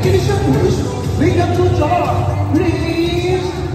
Activation push. Bring up to jaw. Please.